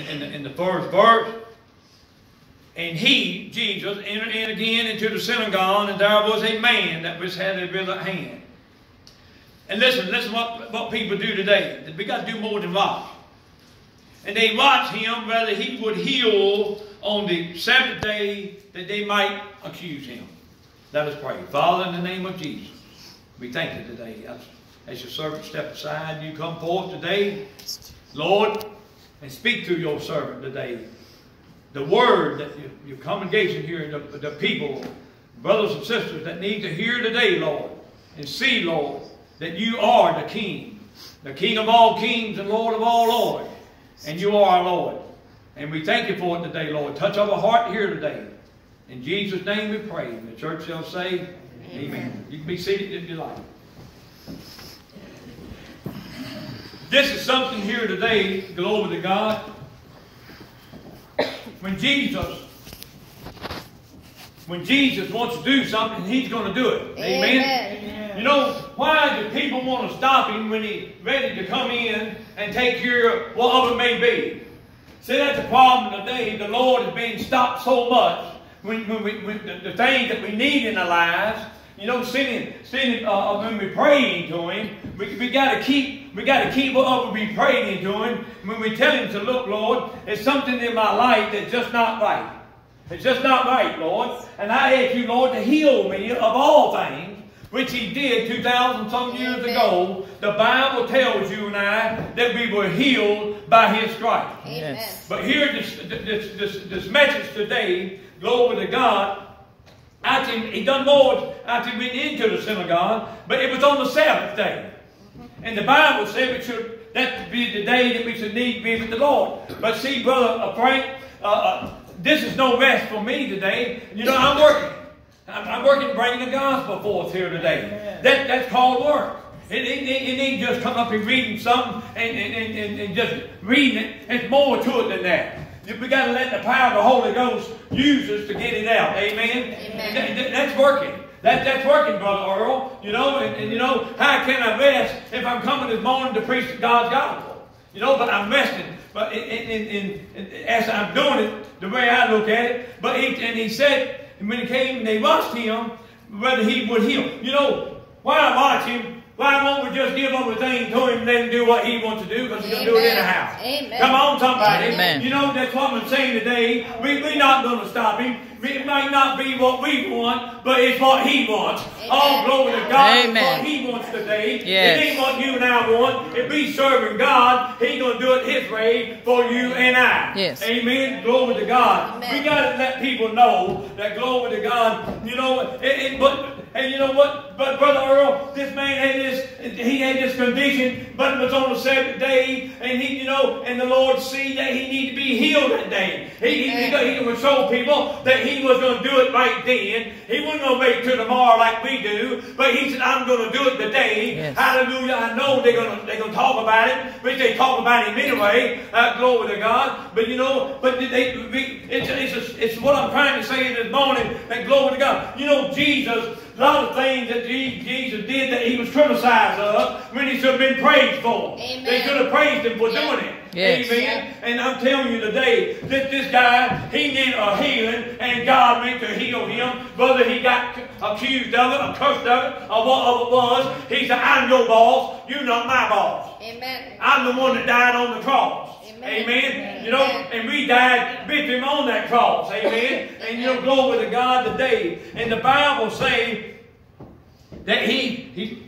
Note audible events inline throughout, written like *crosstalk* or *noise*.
in, in, the, in the first verse. And he, Jesus, entered in again into the synagogue, and there was a man that was had a withered hand. And listen, listen what, what people do today. We got to do more than watch. And they watch him whether he would heal on the seventh day that they might accuse him. Let us pray. Father, in the name of Jesus, we thank you today. As, as your servant step aside, you come forth today, Lord, and speak to your servant today. The word that you, your congregation here, the, the people, brothers and sisters that need to hear today, Lord, and see, Lord, that you are the King, the King of all kings and Lord of all lords, and you are our Lord. And we thank you for it today, Lord. Touch our heart here today. In Jesus' name we pray. And the church shall say, Amen. Amen. You can be seated if you like. This is something here today, glory to God. When Jesus, when Jesus wants to do something, He's going to do it. Amen. Amen. You know, why do people want to stop Him when He's ready to come in and take care of whatever it may be? See, that's the problem today. The Lord is being stopped so much when, when, we, when the, the, things that we need in our lives. You know, sitting, sitting, uh, uh, when we praying to Him, we, we got to keep, we got to keep what we praying to Him. When we tell Him to look, Lord, there's something in my life that's just not right. It's just not right, Lord. And I ask you, Lord, to heal me of all things which he did 2,000 some years Amen. ago, the Bible tells you and I that we were healed by his stripes. Yes. But here, this, this, this, this message today, glory to God, he done more after went into the synagogue, but it was on the Sabbath day. And the Bible said we should that be the day that we should need to be with the Lord. But see, brother Frank, uh, uh, this is no rest for me today. You know, I'm working. I'm, I'm working bringing the gospel forth here today. That, that's called work. It, it, it, ain't just come up and reading something and, and, and, and just reading it. There's more to it than that. We got to let the power of the Holy Ghost use us to get it out. Amen? Amen. That, that's working. That, that's working, Brother Earl. You know, and, and, you know, how can I rest if I'm coming this morning to preach God's gospel? You know, but I'm resting. But in, in, in, as I'm doing it, the way I look at it, but he, and he said, when he came and they watched him, whether he would heal. You know, why I watch him? Why won't we just give everything to him and let him do what he wants to do? Because he's going to do it in the house. Amen. Come on, somebody. Amen. You know, that's what I'm saying today. We, we're not going to stop him. It might not be what we want, but it's what He wants. Amen. All glory to God. Amen. what He wants today. Yes. It ain't what you and I want. If we serving God, He's going to do it His way for you and I. Yes. Amen. Glory to God. Amen. We got to let people know that glory to God. You know, it, it, but and you know what? But Brother Earl, this man had this, he had this condition, but it was on the seventh day, and he, you know, and the Lord see that he needed to be healed that day. He, he, he, he would show people that he was going to do it right then. He wasn't going to wait till tomorrow like we do, but he said, I'm going to do it today. Yes. Hallelujah. I know they're going to, they're going to talk about it, but they talk about him anyway. Uh, glory to God. But you know, but they, it's, it's, it's what I'm trying to say in this morning, that glory to God. You know, Jesus, a lot of things that Jesus did that he was criticized of when he should have been praised for. Amen. They should have praised him for yeah. doing it. Yes. Amen. Yeah. And I'm telling you today that this guy, he needed a healing, and God meant to heal him. Whether he got accused of it, or cursed of it, or whatever it was, he said, I'm your boss, you're not my boss. Amen. I'm the one that died on the cross. Amen. You know, and we died with him on that cross. Amen. and you know, glory to God today. And the Bible say that he, he,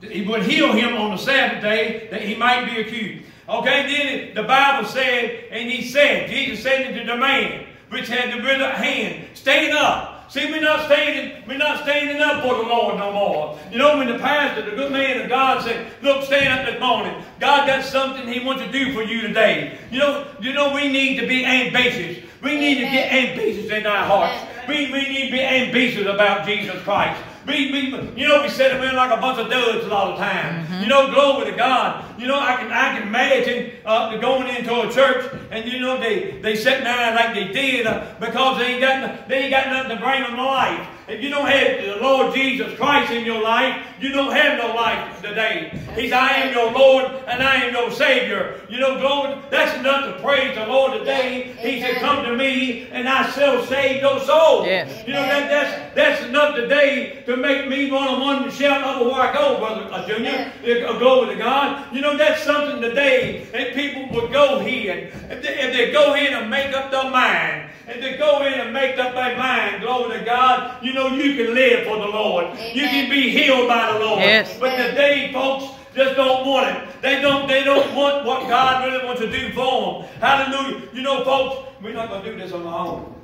he would heal him on the Sabbath day that he might be accused. Okay, then the Bible said, and he said, Jesus said to the man which had the withered hand, stand up. See, we're not standing, we're not standing up for the Lord no more. You know, when the pastor, the good man of God said, look, stand up this morning. God got something he wants to do for you today. You know, you know, we need to be ambitious. We need to get ambitious in our hearts. We, we need to be ambitious about Jesus Christ. We, we, you know, we sit around like a bunch of duds a lot of times. Mm-hmm. You know, glory to God. You know, I can I can imagine uh, going into a church and you know they they sit there like they did uh, because they ain't got they ain't got nothing to bring them to life. if you don't have the Lord Jesus Christ in your life, you don't have no life today. He's, I am your Lord and I am your Savior. You know, glory, that's enough to praise the Lord today. He said, come to me and I shall save your soul. Yes. You know, that, that's, that's enough today to make me want to want to shout over where I go, Brother uh, Junior. Uh, glory to God. You know, that's something today that people would go here. If they, if they go here and make up their mind, and to go in and make up their mind, glory to God, you know you can live for the Lord. Amen. You can be healed by the Lord. Yes. But today, folks, just don't want it. They don't, they don't want what God really wants to do for them. Hallelujah. You know, folks, we're not going to do this on our own.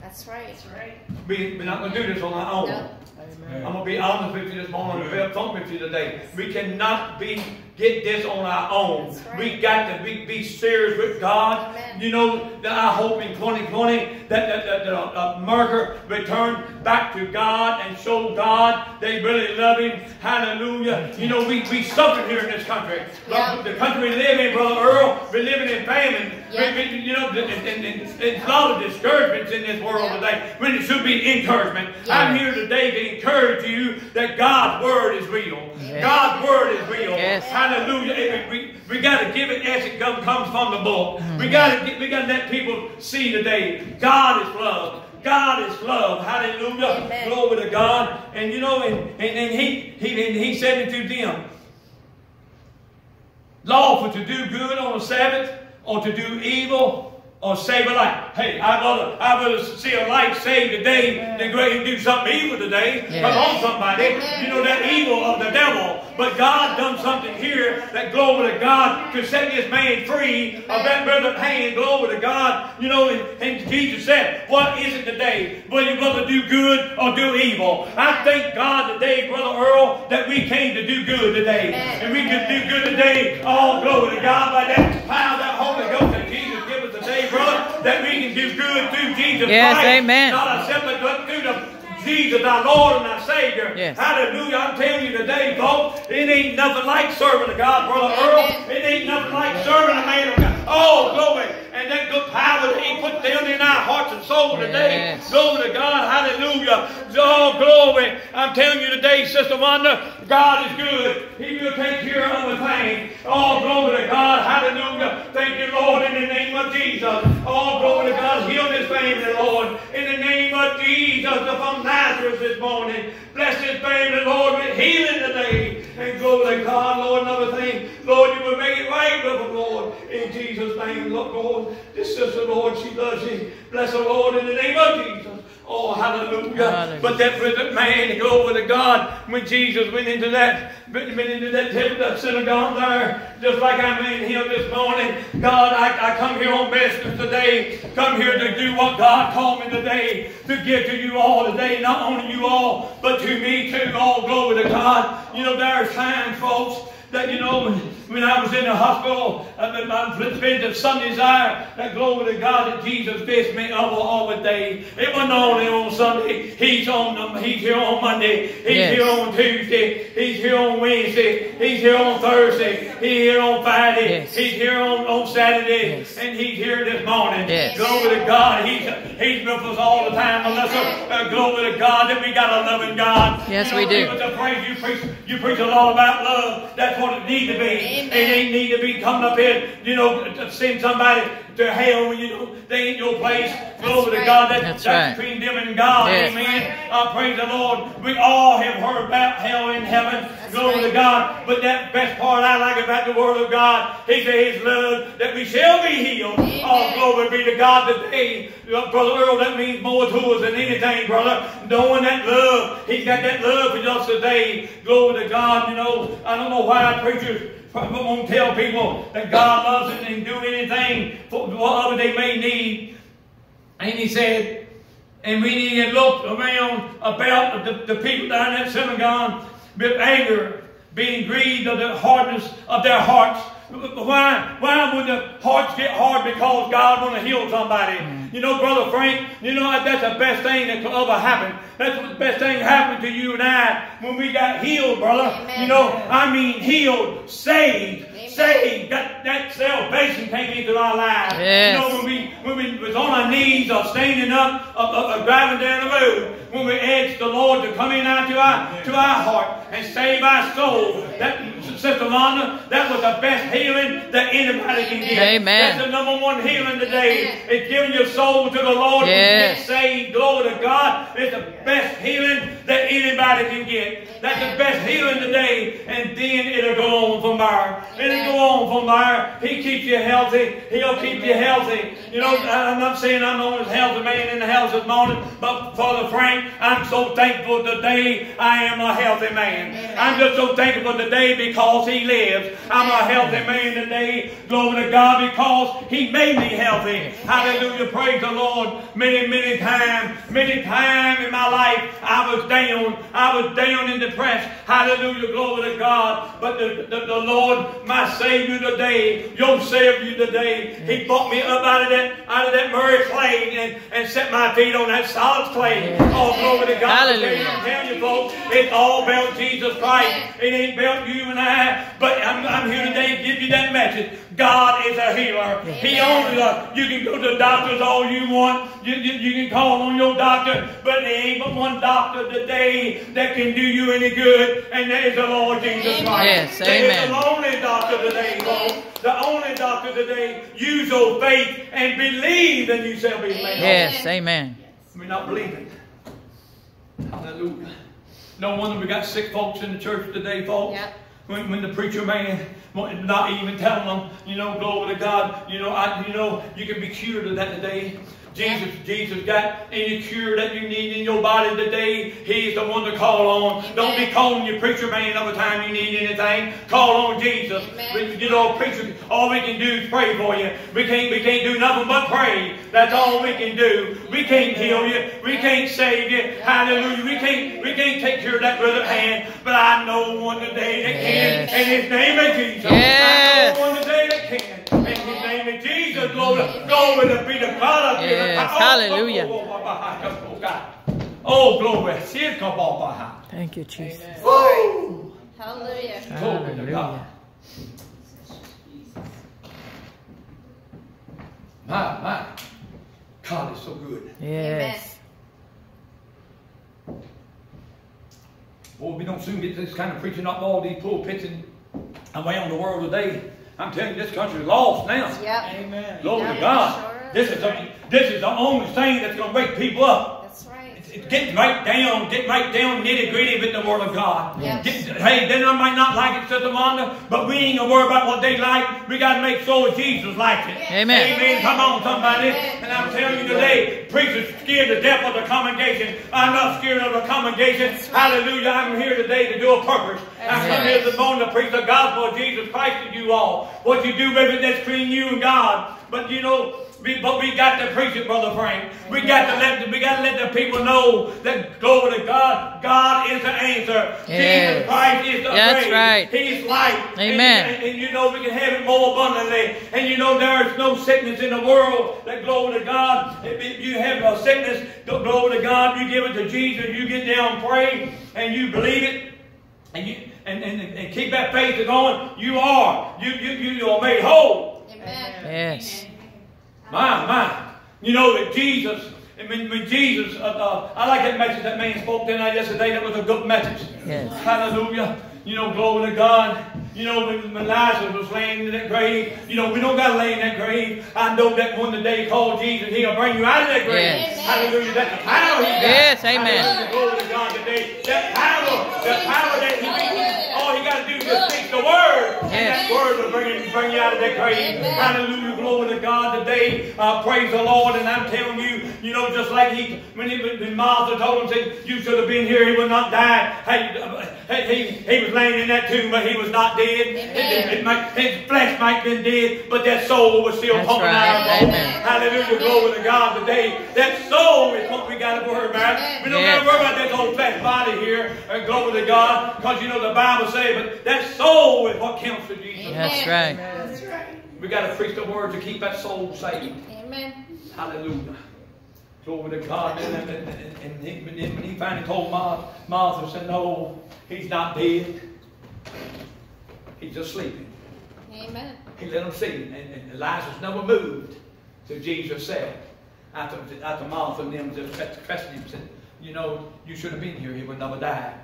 That's right. That's right. We, we're not going to do this on our own. No. I'm going to be honest with you this morning, I'm talking with you today. We cannot be get this on our own. Right. We got to be, be serious with God. Amen. You know, that I hope in 2020 that, that, that, that uh, America return back to God and show God they really love Him. Hallelujah. You know, we, we suffer here in this country. Yeah. The country we live in, Brother Earl, we're living in famine. Yeah. We- we- you know, and, and, and, and a lot of discouragements in this world Yeah. today when it should be encouragement. Yeah. I'm here today to encourage you that God's word is real. Yes. God's word is real. Yes. Hallelujah. And We, we got to give it as it come, comes from the book. We mm-hmm. got to we got to let people see today. God is love. God is love. Hallelujah. Amen. Glory to God. And you know, and, and, and he, he and he said it to them. Lawful to do good on the Sabbath or to do evil or save a life. Hey, I'd rather, I'd rather see a life saved today than go ahead and do something evil today. Yeah. Come on, somebody. Amen. You know that evil of the devil. But God done something here that glory to God to set this man free of that brother pain. Glory to God. You know, and, and Jesus said, What is it today? Will you rather do good or do evil? I thank God today, Brother Earl, that we came to do good today. Amen. And we can do good today. All glory to God by that power, that Holy Ghost that Jesus give us today, brother, that we can do good through Jesus Yes, Christ. amen. Not accept it, but through the Jesus, our Lord and our Savior. Yes. Hallelujah. I'm telling you today, folks, it ain't nothing like serving a God, Brother Amen. Earl. It ain't nothing like serving a man of God. Oh, glory. And that good power that He put down in our hearts and soul today. Yes. Glory to God. Hallelujah. Oh, glory. I'm telling you today, Sister Wanda, God is good. He will take care of everything. Oh, glory to God. Hallelujah. Thank you, Lord, in the name of Jesus. Oh, glory to God. Heal this family, Lord. In the name of Jesus, from Nazareth this morning. Bless this family, Lord, with healing today. And glory to God, Lord, another thing. Lord, you will make it right with them, Lord. In Jesus' name, Lord, Lord. This sister, Lord, she loves you. Bless the Lord, in the name of Jesus. Oh, hallelujah. Hallelujah. But that that man, glory to God, when Jesus went into that, went into that, temple, that synagogue there, just like I'm in here this morning. God, I, I come here on business today. Come here to do what God called me today, to give to you all today. Not only you all, but to me too. All glory to God. You know, there's times, folks, that, you know, when I was in the hospital, uh, my spent the Sundays there, that glory to God that Jesus fixed me over all the day. It wasn't only on Sunday. He's on them. He's here on Monday. He's Yes. here on Tuesday. He's here on Wednesday. He's here on Thursday. He's here on Friday. Yes. He's here on, on Saturday. Yes. And he's here this morning. Glory to God. He's, he's with us all the time. Unless, uh, glory to God that we got a loving God. Yes, You we do. even the praise you preach, you preach a lot about love. That's what it need to be. Amen. It ain't need to be coming up here, you know, to send somebody to hell when you know they ain't your place. Glory to right. God. That, That's that's right. between them and God. Yes. Amen. I praise the Lord. We all have heard about hell in heaven. That's Glory to. God. But that best part I like about the Word of God, He says His love that we shall be healed. Amen. Oh, glory be to God today. Uh, Brother Earl, that means more to us than anything, brother. Knowing that love, He's got that love for us today. Glory to God. You know, I don't know why I preachers probably won't tell people that God loves them and do anything for whatever they may need. And He said, and we need to look around about the, the people down in that synagogue with anger, being grieved of the hardness of their hearts. Why, why would the hearts get hard because God want to heal somebody? You know, Brother Frank, you know that's the best thing that could ever happen. That's the best thing happened to you and I when we got healed, brother. Amen. You know, I mean healed, saved, Amen. saved. That, that salvation came into our lives. Yes. You know, when we when we was on our knees or standing up or, or, or driving down the road, when we asked the Lord to come in out to our, to our heart and save our soul. That, Sister Londa, that was the best healing that anybody can get. Amen. That's the number one healing today. It's giving your soul to the Lord Yes. and get saved. Glory to God. It's the best healing that anybody can get. That's the best healing today. And then it'll go on from there. It'll go on from there. He keeps you healthy. He'll keep you healthy. You know, I'm not saying I'm the only healthy man in the house this morning, but Father Frank, I'm so thankful today I am a healthy man. I'm just so thankful today because he lives. I'm a healthy man today. Glory to God because he made me healthy. Hallelujah. Praise the Lord. Many, many times, many times in my life, I was down. I was down and depressed. Hallelujah. Glory to God. But the, the, the Lord, my Savior today, your Savior today, He brought me up out of that, out of that miry clay and, and set my feet on that solid clay. Oh, glory to God. Hallelujah. I'm telling you, folks, it's all about Jesus Christ. It ain't about you and I. But I'm, I'm here today to give you that message. God is a healer. He only uh, you can go to the doctors all you want. You, you, you can call on your doctor, but there ain't but one doctor today that can do you any good, and that is the Lord Jesus Christ. Yes, is amen. the only doctor today, folks. The only doctor today. Use your faith and believe, and you shall be made. whole. Yes, amen. We're not believing. Hallelujah. No wonder we got sick folks in the church today, folks. Yep. When, when the preacher man not even telling them, you know, glory to God, you know, I, you know, you can be cured of that today. Jesus, Jesus got any cure that you need in your body today. He's the one to call on. Don't be calling your preacher man every time you need anything. Call on Jesus. Amen. We- you know, preacher, all we can do is pray for you. We can't, we can't do nothing but pray. That's all we can do. We can't heal you. We can't save you. Hallelujah. We can't, we can't take care of that brother hand. But I know one today that can. Yes. And his name is Jesus. Yes. I know one today that can. And his name is Jesus. Glory, glory to be the God of Yes. Oh, Hallelujah. Oh, God. Glory. Thank you, Jesus. Woo! Hallelujah. Glory to God. Hallelujah. My, my. God is so good. Yes. Boy, we don't soon get this kind of preaching up all these pulpits and around the world today. I'm telling you, this country's lost now. Yep. Amen. Glory Yeah, to God. sure is. This is the, this is the only thing that's going to wake people up. That's right. It's Get right down, get right down nitty gritty with the Word of God. Yes. Get- hey, they might not like it, Sister Wanda, but we ain't gonna worry about what they like. We gotta make sure Jesus likes it. Amen. Amen. Come on, somebody. Amen. And I'm telling you today, preachers scared to death of the congregation. I'm not scared of the congregation. Hallelujah. I'm here today to do a purpose. I'm come here this morning to preach the gospel of Jesus Christ to you all. What you do, baby, that's between you and God. But you know, we, but we got to preach it, Brother Frank. We got to let the, we got to let the people know that glory to God. God is the answer. Yes. Jesus Christ is the That's way. right. He's light. Amen. And, and, and you know we can have it more abundantly. And you know there is no sickness in the world that glory to God. If if you have a sickness, go- glory to God. You give it to Jesus. You get down and pray, and you believe it. And you and, and, and keep that faith going. You are. You you you are made whole. Amen. Yes. My, my. You know that Jesus, and when, when Jesus, uh, uh, I like that message that man spoke tonight yesterday. That was a good message. Yes. Hallelujah. You know, glory to God. You know, when, when Lazarus was laying in that grave, you know, we don't got to lay in that grave. I know that one the day called Jesus, he'll bring you out of that grave. Yes. Hallelujah. That's the power he got. Yes, amen. Hallelujah. Glory to God today. That power, the power that he all he got to do is just speak the word. And that word will bring, you- bring you out of that grave. Amen. Hallelujah. Glory to God today. Uh, praise the Lord. And I'm telling you, you know, just like he, when, he, when Martha told him, said, you should have been here, he would not die. Hey, he, he, he was laying in that tomb, but he was not dead. It- it- it might- his flesh might have been dead, but that soul was still That's pumping right. out. of him. Amen. Hallelujah. Glory to God today. That soul is what we got to worry about. We don't got to worry about this old flesh body here. Uh, glory to God. Because you know the Bible says, but that soul is what counts for Jesus. That's right. That's right. We got to preach the word to keep that soul saved. Amen. Hallelujah. Glory to God. And, and, and, and he, when he- finally told Martha, Martha, said, No, he's not dead. He's just sleeping. Amen. He let him see. And, and Lazarus never moved. So Jesus said, after, the mouth of them that questioned him, said, you know, you should have been here. He would never die.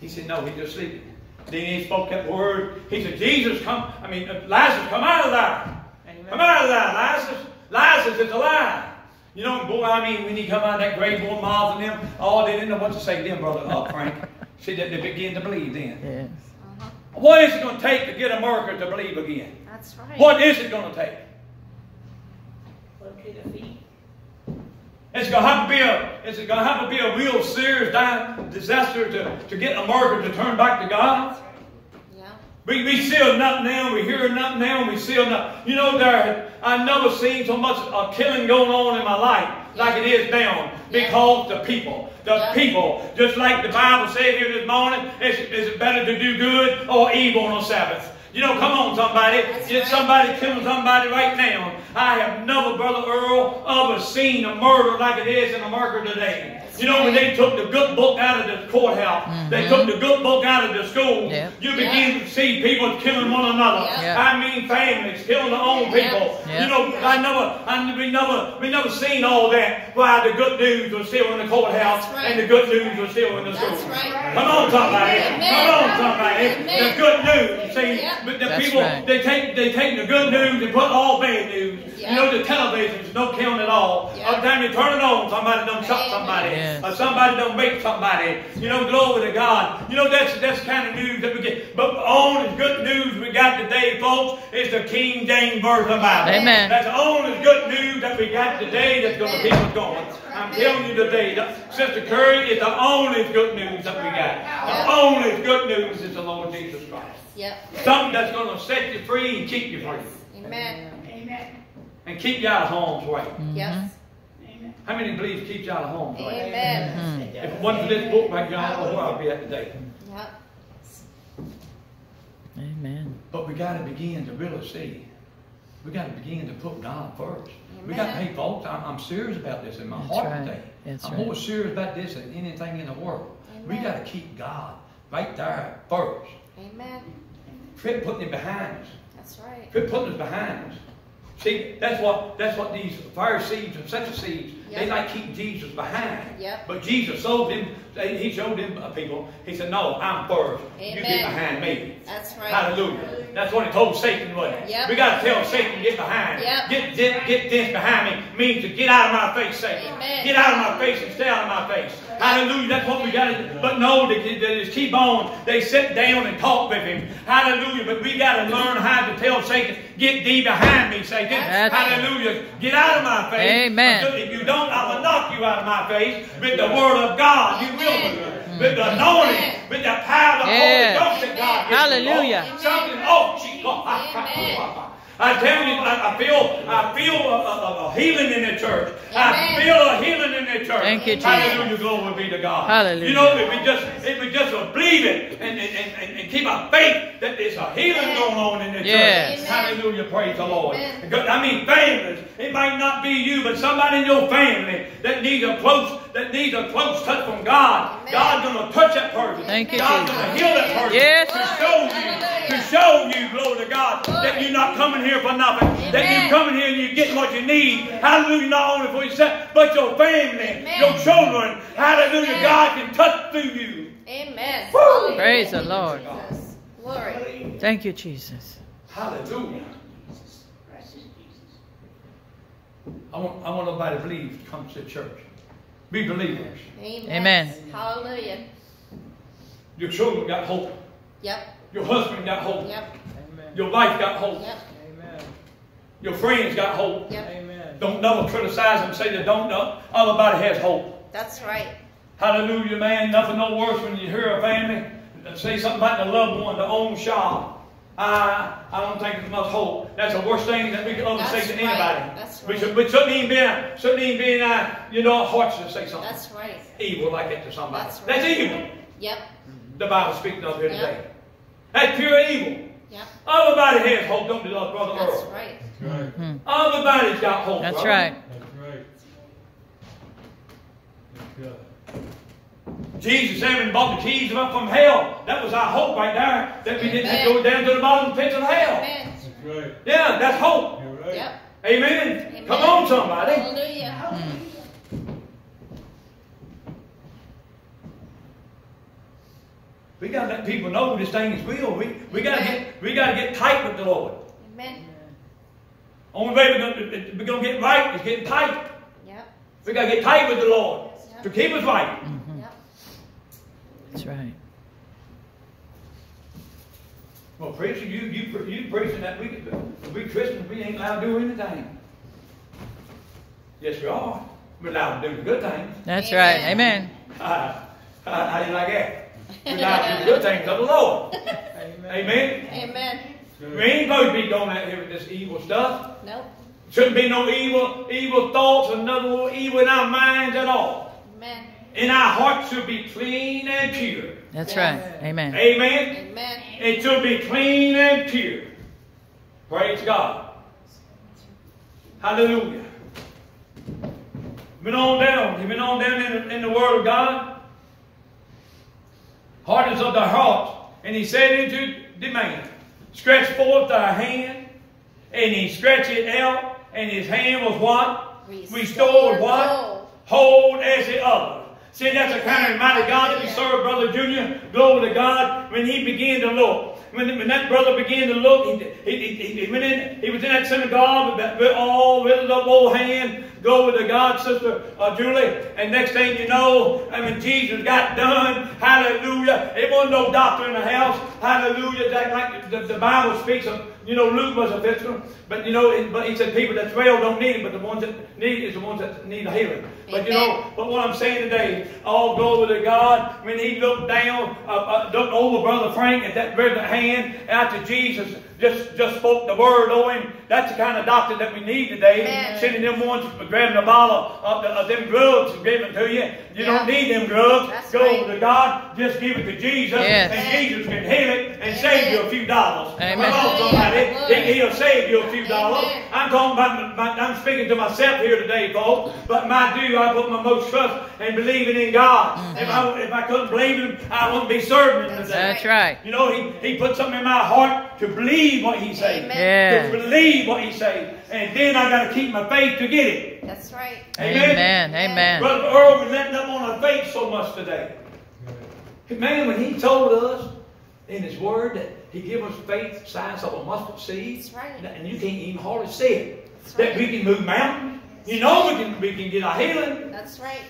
He said, no, he's just sleeping. Then he spoke that word. He said, Jesus, come. I mean, uh, Lazarus, come out of there. Amen. Come out of there, Lazarus. Lazarus is alive. You know, boy, I mean, when he come out of that grave, boy, Miles and them, oh, they didn't know what to say to them, brother uh, *laughs* Frank. See, that they begin to believe then. Yes. Uh-huh. What is it going to take to get America to believe again? That's right. What is it going to take? It's going to have to be a, it's going to have to be a real serious disaster to, to get America to turn back to God. Yeah. We, we see nothing now, we hear nothing now, we see nothing. You know, there, I've never seen so much uh, killing going on in my life like it is now because the people, the yeah. people, just like the Bible said here this morning, is, is it better to do good or evil on a Sabbath? You know, come on, somebody. Get somebody killing somebody right now. I have never, Brother Earl, ever seen a murder like it is in America today. You know, when they took the good book out of the courthouse, mm-hmm. they took the good book out of the school, yep. you begin yep. to see people killing one another. Yep. I mean families, killing their own people. You know, I never, I, we never, we never seen all that while the good news was still in the courthouse right. and the good news was still in the school. Right. Come on, somebody. Amen. Come on, somebody. Amen. The good news. See, but the That's people, right. they take, they take the good news and put all bad news. You know, the televisions don't count at all. Every time you turn it on, somebody done shot somebody. Yes. Or somebody don't make somebody. You know, glory to God. You know, that's that's kind of news that we get. But the only good news we got today, folks, is the King James Version Bible. Amen. That's the only good news that we got today that's going to keep us going. I'm telling you today, Sister Curry, it's the only good news that we got. The only good news is the Lord Jesus Christ. Yep. Something that's going to set you free and keep you free. Amen. Amen. And keep you out of harm's way. Mm-hmm. Yes. How many believes keeps you out of home? Amen. Mm-hmm. If it wasn't for this book right now, I don't know where I'd be at today. Yep. Amen. But we got to begin to really see. We got to begin to put God first. Amen. We got to, hey, folks, I'm, I'm, serious about this in my That's heart right. today. That's I'm right. more serious about this than anything in the world. Amen. We got to keep God right there first. Amen. Quit putting it behind us. That's right. Quit putting us behind us. See, that's what that's what these Pharisees and Sadducees yep. they like keep Jesus behind. Yep. But Jesus showed him. He showed them uh, people. He said, "No, I'm first. Amen. You get behind me." That's right. Hallelujah. That's what he told Satan, wasn't? Yep. We got to tell Satan, "Get behind. Yep. Get, get get this behind me." Means to get out of my face, Satan. Amen. Get out of my face and stay out of my face. Hallelujah. That's what we got to do. But no, they, they just keep on. They sit down and talk with him. Hallelujah. But we got to learn how to tell Satan, get thee behind me, Satan. That's Hallelujah. Get out of my face. Amen. If you don't, I will knock you out of my face with the word of God. You will do mm. With the anointing, with the power of the yes. Holy Ghost that God Hallelujah. Something, oh, she, I tell you, I, I feel, I feel a, a, a, healing in the church. Amen. I feel a healing in the church. Thank you, Jesus. Hallelujah, glory be to God. Hallelujah. You know, if we just, if we just believe it and, and, and, and keep our faith that there's a healing going on in the yes. church. Hallelujah, praise the Lord. I mean, families. It might not be you, but somebody in your family that needs a close, that needs a close touch from God. Amen. God's going to touch that person. Thank you, God's going to heal that person. Yes. To show you, to show you, glory to God, that you're not coming here for nothing. Amen. That you're coming here and you're getting what you need. Hallelujah. Not only for yourself, but your family, Amen. your children. Hallelujah. Amen. God can touch through you. Amen. Woo. Praise the Lord. Glory. Thank you, Jesus. Hallelujah. I want, I want nobody to believe to come to church. Be believers. Amen. Amen. Hallelujah. Your children got hope. Yep. Your husband got hope. Yep. Your wife got hope. Yep. Amen. Your friends got hope. Yep. Amen. Don't never criticize them. Say they don't know. Everybody has hope. That's right. Hallelujah, man. Nothing no worse when you hear a family say something about the loved one, the own child. I, I don't think there's much hope. That's the worst thing that we can ever say to right. anybody. That's right. We, should, we shouldn't even be, shouldn't even be in our, you know, hearts to say something. That's right. Evil like that to somebody. That's, right. That's evil. Yep. The Bible speaking of here yep. today. That's pure evil. Yep. Everybody has hope, don't they, Brother That's Earl? right. That's right. Mm-hmm. Everybody's got hope. That's brother. right. That's right. That's good. Jesus having bought the keys up from hell. That was our hope right there. That we didn't have to go down to the bottom of the pits of hell. Amen. That's right. Yeah, that's hope. You're right. Yep. Amen. Amen. Come on, somebody. Hallelujah. We got to let people know this thing is real. We, we got to get we got to get tight with the Lord. Amen. Only way we're going to, we're going to get right is getting tight. Yep. We got to get tight with the Lord Yeah. to keep us right. Mm-hmm. Yep. That's right. Well, preacher, you you you preaching that we we Christians we ain't allowed to do anything. Yes, we are. We're allowed to do good things. That's Amen. right. Amen. How how do you like that? We're allowed to do the good things of the Lord. Amen. Amen. We ain't supposed to be going out here with this evil stuff. Nope. Shouldn't be no evil evil thoughts or no evil in our minds at all. Amen. And our hearts should be clean and pure. That's Yes. right. Amen. Amen. Amen. It should be clean and pure. Praise God. Hallelujah. Been on down. Been on down in in the Word of God. Hardness of thy heart. And he said unto the man, Stretch forth thy hand. And he stretched it out. And his hand was what? Restored Restored what? whole. Hold as the other. See, that's the kind of mighty God that we serve, Brother Junior. Glory to God. When he began to look, when, when that brother began to look, he, he, he, he went in, he was in that synagogue with, that, with all with up old hand. Glory to God, Sister uh, Julie. And next thing you know, I mean, Jesus got done. Hallelujah. It wasn't no doctor in the house. Hallelujah. That, like the, the Bible speaks of, you know, Luke was a physical. But, you know, but he said people that's well don't need it, but the ones that need is the ones that need a healing. But, you know, but what I'm saying today, all glory to God, when he looked down, uh, uh, looked over Brother Frank at that very hand after Jesus just, just spoke the word over him, that's the kind of doctor that we need today. Amen. Sending them ones grabbing a bottle of, the, of them drugs and giving it to you. You Yeah. don't need them drugs. That's Glory right. to God. Just give it to Jesus. Yes. And Amen. Jesus can heal it and Amen. save you a few dollars. Amen. Come on, somebody. Hallelujah. He, he'll save you a few dollars. I'm talking about, my, I'm speaking to myself here today, folks. But my do, I put my most trust in believing in God. Mm-hmm. If, I, if I couldn't believe Him, I wouldn't be serving Him That's today. That's right. You know, he, he put something in my heart to believe what He said. Amen. Yeah. To believe what He said. And then I got to keep my faith to get it. That's right. Amen. Amen. Brother Earl, we're letting up on our faith so much today. Man, when he told us in his word that he give us faith size of a mustard seed, That's right. and you can't even hardly see it, That's that right. we can move mountains. You know we can we can get our healing. That's right.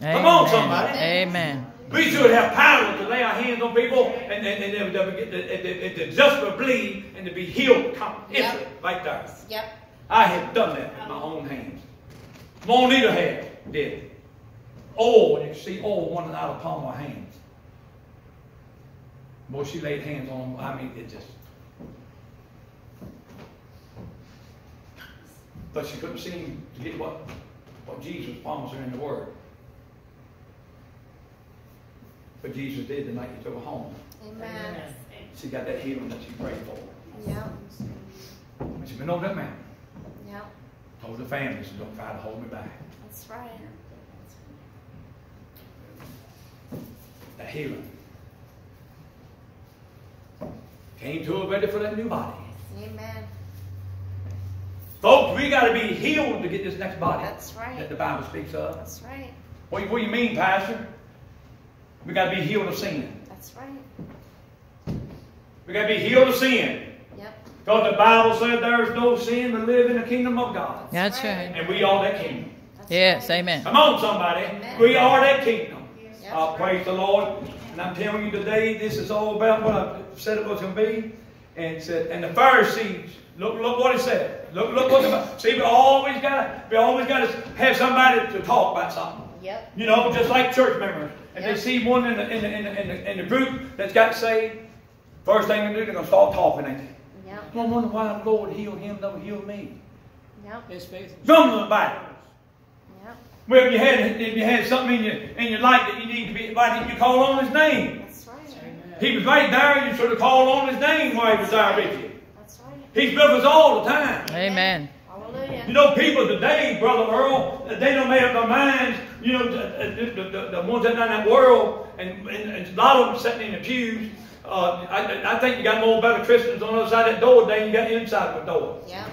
Come on, somebody. Amen. We should have power to lay our hands on people and, and, and, and, and, and, and, and just to bleed and to be healed come instantly, right there. Yep. I have done that with my own hands. Monita had did. Oh, you can see oil running out of the palm of her hands. Boy, she laid hands on them. I mean, it just. But she couldn't seem to get what, what Jesus promised her in the Word. But Jesus did the night he took her home. Amen. She got that healing that she prayed for. Yep. And she went over that mountain. Yep. Told the family, she don't try to hold me back. That's right. That healing. Came to her ready for that new body. Amen. Folks, we got to be healed to get this next body That's right. that the Bible speaks of. That's right. What, do you- what do you mean, Pastor? We got to be healed of sin. That's right. We got to be healed of sin. Yep. Because the Bible said there is no sin to live in the kingdom of God. That's right. right. And we are that kingdom. That's Yes. right. Amen. Come on, somebody. Amen. We are that kingdom. Yep. Uh, praise the Lord. And I'm telling you today, this is all about what I said it was going to be. And said, and the Pharisees, look, look what it said. Look, look what the see. We always gotta, we always got to have somebody to talk about something. Yep. You know, just like church members. If Yep. they see one in the, in, the, in, the, in, the, in the group that's got saved, first thing they do, they're going to start talking, ain't they? Yep. I wonder why the Lord healed him, don't heal me. Yep. His faith. Grumbling about it. Yep. Well, if you had if you had something in your in your life that you need to be, why didn't you call on His name? That's right. Amen. He was right there. You should have called on His name while He was there with you. That's right. He's with us all the time. Amen. Hallelujah. You know, people today, Brother Earl, they don't make up their minds. You know, the, the, the, the, the ones that are in that world, and, and, and a lot of them sitting in the pews. Uh, I, I think you got more better Christians on the other side of that door than you got inside the door. Yep.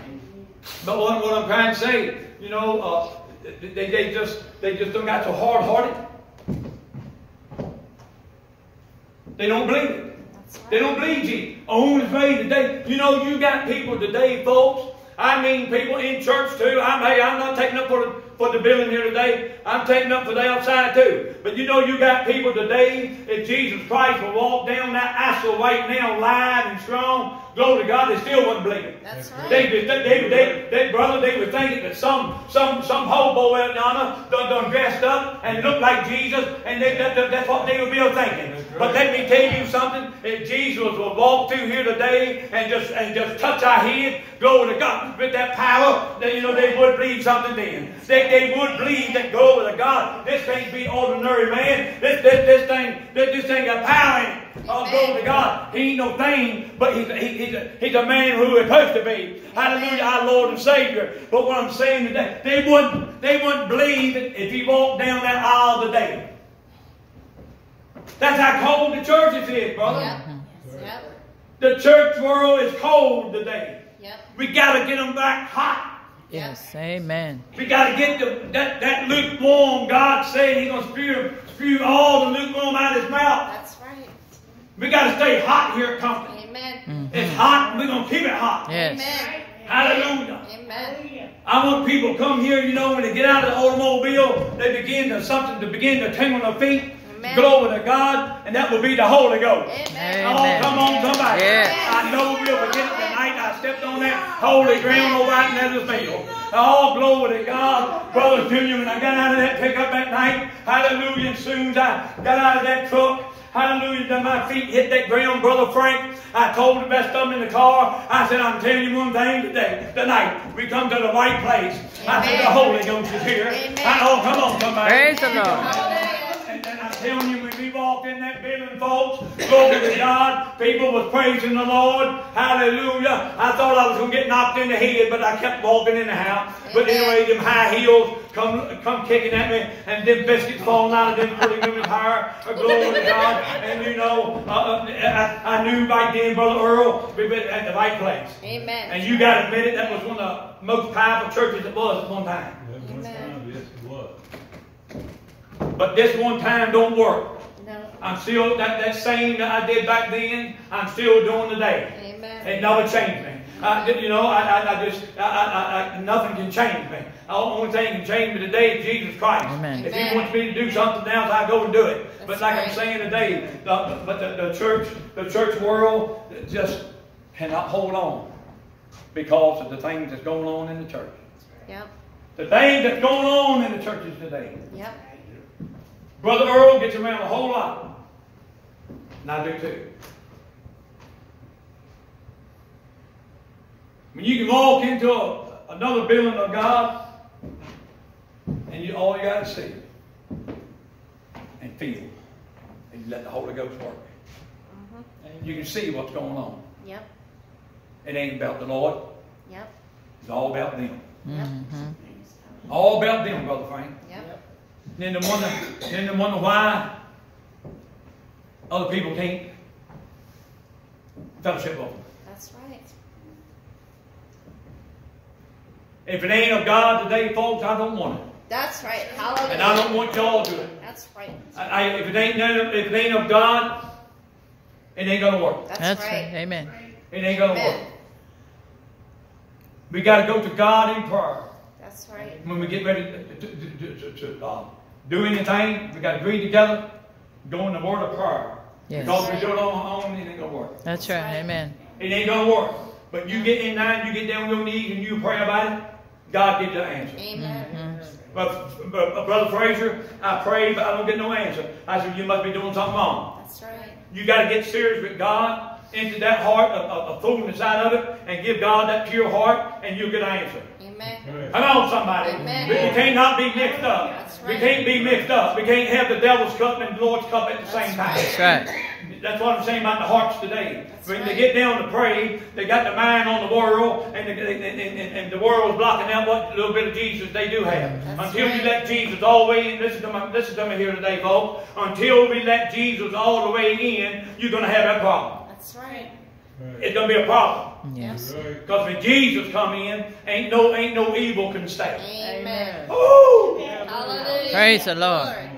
But what, what I'm trying to say, you know, uh, they, they just they just don't got so hard hearted. They don't believe it. They don't believe Jesus. On his way today. You know, you got people today, folks. I mean people in church too. I'm hey, I'm not taking up for the for the building here today. I'm taking up for the outside too. But you know you got people today, if Jesus Christ will walk down that aisle right now, live and strong, Glory to God, they still wouldn't believing. That's right. They, they, they, they, they, brother, they were thinking that some, some, some hobo out yonder done, done dressed up and looked like Jesus, and they, that, that's what they would be thinking. But let me tell you something. If Jesus will walk through here today and just and just touch our head, glory to God, with that power, then you know they would believe something then. They, they would believe that glory to God. This can't be ordinary man. This this, this thing this, this thing got power in it. Oh, glory to God. He ain't no thing, but he's, he, he's, a, he's a man who is supposed to be. Hallelujah, our Lord and Savior. But what I'm saying today, they wouldn't, they wouldn't believe it if he walked down that aisle today. That's how cold the church is, brother. Yep. Mm-hmm. Yep. The church world is cold today. Yep. We got to get them back hot. Yes, amen. We got to get the, that, that lukewarm. God said He's going to spew, spew all the lukewarm out of His mouth. That's right. We got to stay hot here at Compton. Amen. Mhm. It's hot, and we're going to keep it hot. Yes. Amen. Hallelujah. Amen. I want people to come here, you know, when they get out of the automobile, they begin to something to begin to tingle their feet. Amen. Glory to God, and that will be the Holy Ghost. Amen. Oh, Amen. come on, somebody. Yes. I know we'll forget it tonight. I stepped on that holy ground over out in Netherfield. Oh, glory to God. Brother Junior, when I got out of that pickup that night, hallelujah, and soon as I got out of that truck, hallelujah, then my feet hit that ground, Brother Frank. I told the best of them in the car, I said, I'm telling you one thing today, tonight, we come to the right place. I said, the Holy Ghost is here. Amen. I, oh, come on, somebody. Praise the Lord. And, and I'm telling you, when we walked in that building, folks, glory to God, people was praising the Lord. Hallelujah. I thought I was going to get knocked in the head, but I kept walking in the house. But anyway, them high heels come come kicking at me, and them biscuits falling out of them pretty women's hair. Uh, Glory to God. And you know, uh, uh, I, I knew right then, Brother Earl, we were at the right place. Amen. And you got to admit it, that was one of the most powerful churches it was at one time. Amen. Yes, it was. But this one time don't work. No. I'm still that, that same that I did back then. I'm still doing today. Amen. It never changed me. I, you know, I, I, I just I, I, I, nothing can change me. The only thing can change me today is Jesus Christ. Amen. If Amen. He wants me to do something else, I go and do it. but That's like I'm saying today, the, but the, the church, the church world just cannot hold on because of the things that's going on in the church. Yep. The things that's going on in the churches today. Yep. Brother Earl gets around a whole lot. And I do too. When you can walk into a, another building of God, and you all you got to see and feel, and you let the Holy Ghost work. And you can see what's going on. Yep. It ain't about the Lord. Yep. It's all about them. Mm-hmm. All about them, Brother Frank. Yep. Then the wonder, then the wonder why other people can't fellowship with them. That's right. If it ain't of God today, folks, I don't want it, That's right. Hallelujah. and I don't want y'all to do it. That's right. I, I, if it ain't none of- if it ain't of God, it ain't gonna work. That's, That's right. right. Amen. It ain't gonna Amen. work. We got to go to God in prayer That's right. when we get ready to, to, to, to, to, uh, do anything. We got to agree together, go in the word of prayer. Yes. Because if we do it on our own, it ain't gonna work. That's right. Amen. It ain't gonna work. But you get in there, you get down on your knees, and you pray about it. God gives you the answer. Amen. Mm-hmm. But, but, but Brother Frazier, I pray, but I don't get no answer. I said, you must be doing something wrong. That's right. You got to get serious with God, into that heart of, of, of fooling inside of it, and give God that pure heart, and you'll get an answer. Amen. Come on, somebody. Amen. We, we can't be mixed up. That's We can't be mixed up. We can't have the devil's cup and the Lord's cup at the same time. That's right. That's what I'm saying about the hearts today. That's when they get down to pray, they got the mind on the world, and the, and, and, and, and the world is blocking out what little bit of Jesus they do have. That's Until you right. let Jesus all the way in, listen to, my, listen to me here today, folks. Until we let Jesus all the way in, you're going to have that problem. That's right. It's going to be a problem. Yes. Because when Jesus come in, ain't no ain't no evil can stay. Amen. Ooh! Hallelujah. Praise the Lord. Glory.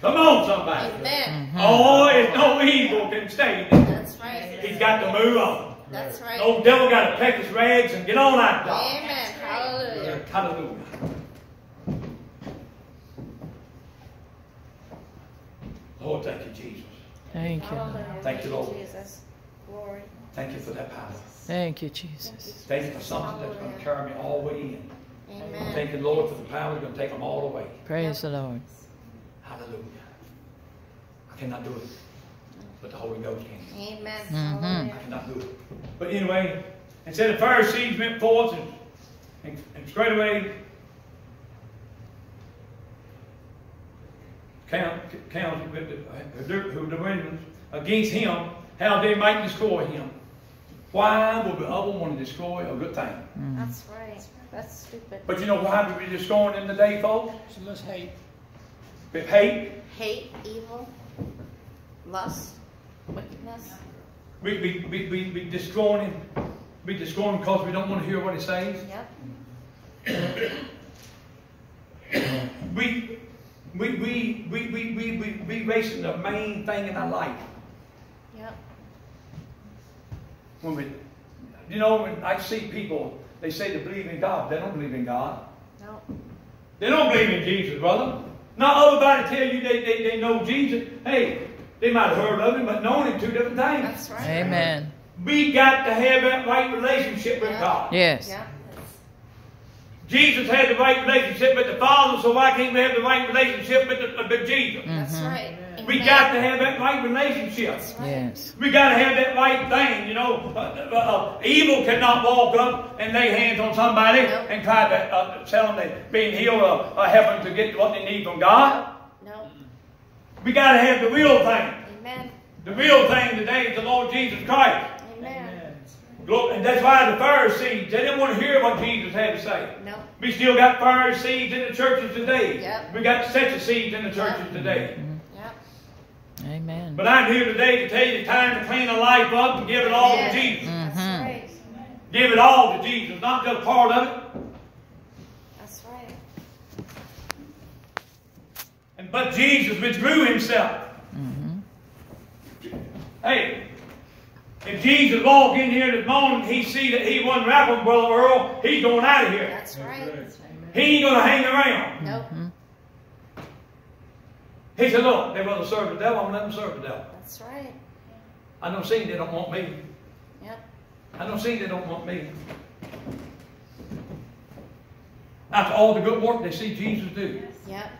Come on, somebody. Amen. Mm-hmm. Oh, oh if no evil can stay, That's right. he's got to move on. That's right. Old devil got to pack his rags and get on out, God. Amen. Hallelujah. Hallelujah. Lord, thank you, Jesus. Thank you. Lord. Hallelujah. Thank you, Lord. Jesus. Glory. Thank you for that power. Thank you, Jesus. Thank you for something that's going to carry me all the way in. Amen. Thank you, Lord, for the power that's going to take them all the way. Praise the Lord. Hallelujah. I cannot do it, but the Holy Ghost can. Amen. Mhm. I cannot do it. But anyway, and said the Pharisees went forth and, and, and straightway count, count who the, who the witnesses against him, how they might destroy him. Why would the other want to destroy a good thing? That's right. That's stupid. But you know why we be destroying in the day, folks? So let's hate. With hate. Hate, evil, lust, wickedness. We we we we, we destroying him. We destroying him because we don't want to hear what he says. Yep. *coughs* We we we we we we we, we racing the main thing in our life. Yep. When we, you know, when I see people, they say they believe in God. They don't believe in God. No. They don't believe in Jesus, brother. Not everybody tell you they, they, they know Jesus. Hey, they might have heard of him, but known him two different things. That's right. Amen. We got to have that right relationship with Yeah. God. Yes. Yep. Jesus had the right relationship with the Father, so why can't we have the right relationship with, the, with Jesus? That's Mhm. right. We Amen. got to have that right relationship. Yes. We got to have that right thing, you know. Uh, uh, uh, evil cannot walk up and lay hands on somebody Nope. and try to uh, tell them they're being healed or, or help them to get what they need from God. No. We got to have the real thing. Amen. The real thing today is the Lord Jesus Christ. Amen. Glo- And that's why the Pharisees, they didn't want to hear what Jesus had to say. No. We still got Pharisees in the churches today. Yep. We got Sadducees in the churches Yep. today. Yep. Amen. But I'm here today to tell you it's time to clean a life up and give it all Yes. to Jesus. That's Mhm. right. Give it all to Jesus, not just part of it. That's right. And but Jesus withdrew himself. Mhm. Hey, if Jesus walk in here this morning, he see that he wasn't rapping Brother Earl, he's going out of here. That's right. He ain't gonna hang around. Nope. He said, look, they want to serve the devil, I'm gonna let them serve the devil. That's right. I don't see they don't want me. Yep. I don't see they don't want me. After all the good work they see Jesus do, Yep.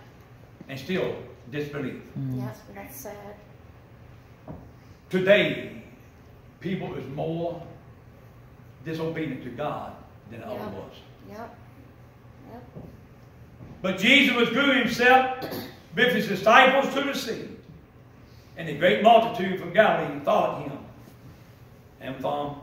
and still disbelieve. Mm. Yep. That's sad. Today, people is more disobedient to God than ever Yeah. was. Yep. Yep. But Jesus withdrew himself with his disciples to the sea, and a great multitude from Galilee followed him, and from